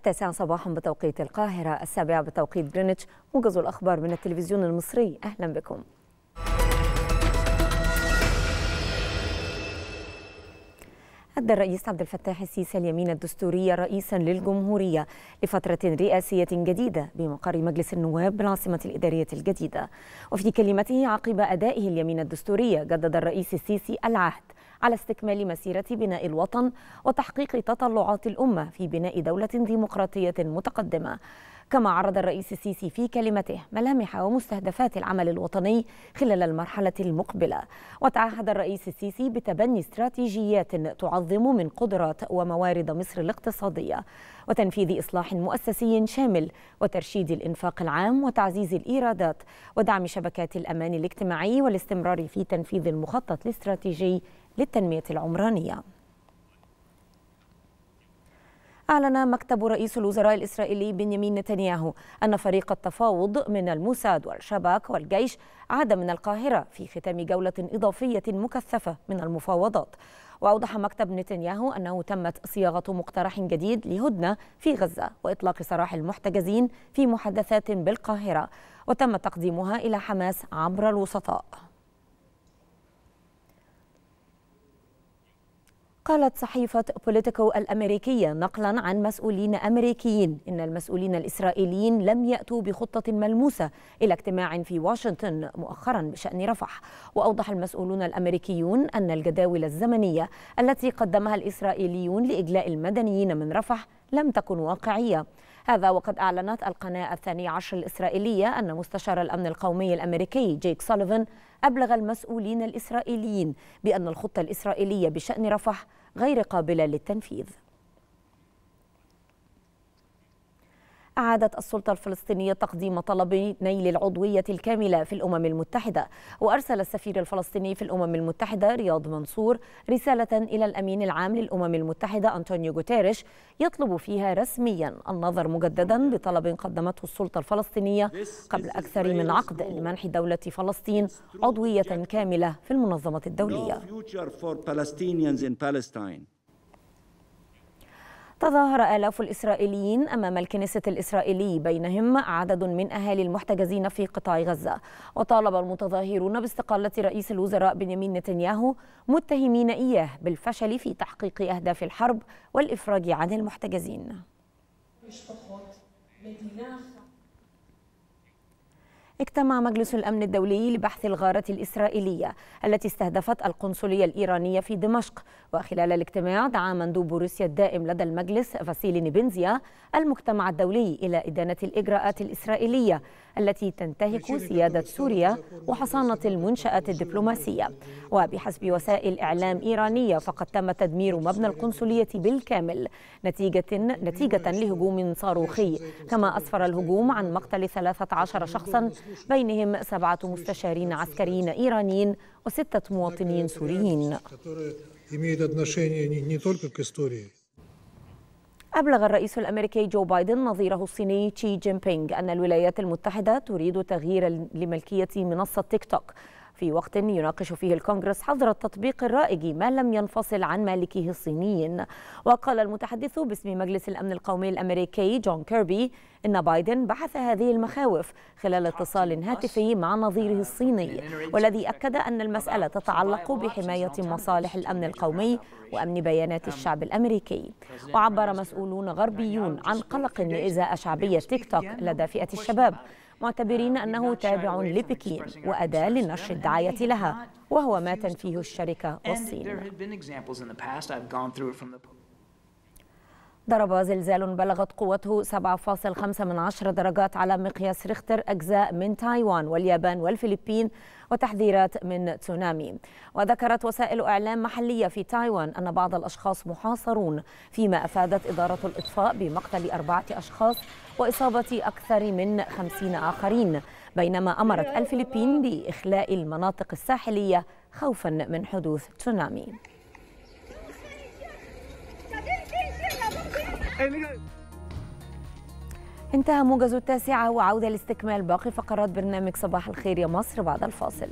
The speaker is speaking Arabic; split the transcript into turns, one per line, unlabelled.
التاسعة صباحا بتوقيت القاهرة السابعة بتوقيت جرينتش موجز الأخبار من التلفزيون المصري. أهلا بكم. أدى الرئيس عبد الفتاح السيسي اليمين الدستورية رئيسا للجمهورية لفترة رئاسية جديدة بمقر مجلس النواب بالعاصمة الإدارية الجديدة. وفي كلمته عقب أدائه اليمين الدستورية جدد الرئيس السيسي العهد. على استكمال مسيرة بناء الوطن وتحقيق تطلعات الأمة في بناء دولة ديمقراطية متقدمة. كما عرض الرئيس السيسي في كلمته ملامح ومستهدفات العمل الوطني خلال المرحلة المقبلة. وتعهد الرئيس السيسي بتبني استراتيجيات تعظم من قدرات وموارد مصر الاقتصادية وتنفيذ إصلاح مؤسسي شامل وترشيد الإنفاق العام وتعزيز الإيرادات ودعم شبكات الأمان الاجتماعي والاستمرار في تنفيذ المخطط الاستراتيجي للتنمية العمرانية. أعلن مكتب رئيس الوزراء الإسرائيلي بنيامين نتنياهو أن فريق التفاوض من الموساد والشباك والجيش عاد من القاهرة في ختام جولة إضافية مكثفة من المفاوضات. وأوضح مكتب نتنياهو أنه تمت صياغة مقترح جديد لهدنة في غزة وإطلاق سراح المحتجزين في محادثات بالقاهرة وتم تقديمها إلى حماس عبر الوسطاء. قالت صحيفة بوليتيكو الأمريكية نقلا عن مسؤولين أمريكيين إن المسؤولين الإسرائيليين لم يأتوا بخطة ملموسة إلى اجتماع في واشنطن مؤخرا بشأن رفح. وأوضح المسؤولون الأمريكيون أن الجداول الزمنية التي قدمها الإسرائيليون لإجلاء المدنيين من رفح لم تكن واقعية. هذا وقد أعلنت القناة الثانية عشر الإسرائيلية أن مستشار الأمن القومي الأمريكي جيك سوليفان أبلغ المسؤولين الإسرائيليين بأن الخطة الإسرائيلية بشأن رفح غير قابلة للتنفيذ. أعادت السلطة الفلسطينية تقديم طلب نيل العضوية الكاملة في الأمم المتحدة وأرسل السفير الفلسطيني في الأمم المتحدة رياض منصور رسالة إلى الأمين العام للأمم المتحدة أنطونيو غوتيريش يطلب فيها رسميا النظر مجددا بطلب قدمته السلطة الفلسطينية قبل أكثر من عقد لمنح دولة فلسطين عضوية كاملة في المنظمة الدولية. تظاهر آلاف الإسرائيليين أمام الكنيسة الإسرائيلي بينهم عدد من أهالي المحتجزين في قطاع غزة. وطالب المتظاهرون باستقالة رئيس الوزراء بنيامين نتنياهو متهمين إياه بالفشل في تحقيق أهداف الحرب والإفراج عن المحتجزين. اجتمع مجلس الأمن الدولي لبحث الغارة الإسرائيلية التي استهدفت القنصلية الإيرانية في دمشق. وخلال الاجتماع دعا مندوب روسيا الدائم لدى المجلس فاسيلي نيبنزيا المجتمع الدولي إلى إدانة الإجراءات الإسرائيلية التي تنتهك سيادة سوريا وحصانة المنشآت الدبلوماسية. وبحسب وسائل إعلام إيرانية فقد تم تدمير مبنى القنصلية بالكامل نتيجة, نتيجة لهجوم صاروخي. كما أسفر الهجوم عن مقتل 13 شخصا بينهم سبعة مستشارين عسكريين إيرانيين وستة مواطنين سوريين. أبلغ الرئيس الأمريكي جو بايدن نظيره الصيني تشي جين بينغ أن الولايات المتحدة تريد تغيير لملكية منصة تيك توك. في وقت يناقش فيه الكونغرس حظر التطبيق الرائج ما لم ينفصل عن مالكيه الصينيين. وقال المتحدث باسم مجلس الأمن القومي الأمريكي جون كيربي إن بايدن بحث هذه المخاوف خلال اتصال هاتفي مع نظيره الصيني والذي أكد أن المسألة تتعلق بحماية مصالح الأمن القومي وأمن بيانات الشعب الأمريكي. وعبر مسؤولون غربيون عن قلق إزاء شعبية تيك توك لدى فئة الشباب. معتبرين أنه تابع لبكين وأداة لنشر الدعاية لها وهو ما تنفيه الشركة والصين ضرب زلزال بلغت قوته 7.5 من عشرة درجات على مقياس ريختر أجزاء من تايوان واليابان والفلبين وتحذيرات من تسونامي. وذكرت وسائل إعلام محلية في تايوان أن بعض الأشخاص محاصرون فيما أفادت إدارة الإطفاء بمقتل أربعة أشخاص وإصابة أكثر من خمسين آخرين بينما أمرت الفلبين بإخلاء المناطق الساحلية خوفا من حدوث تسونامي. انتهى موجز التاسعة وعودة لاستكمال باقي فقرات برنامج صباح الخير يا مصر بعد الفاصل.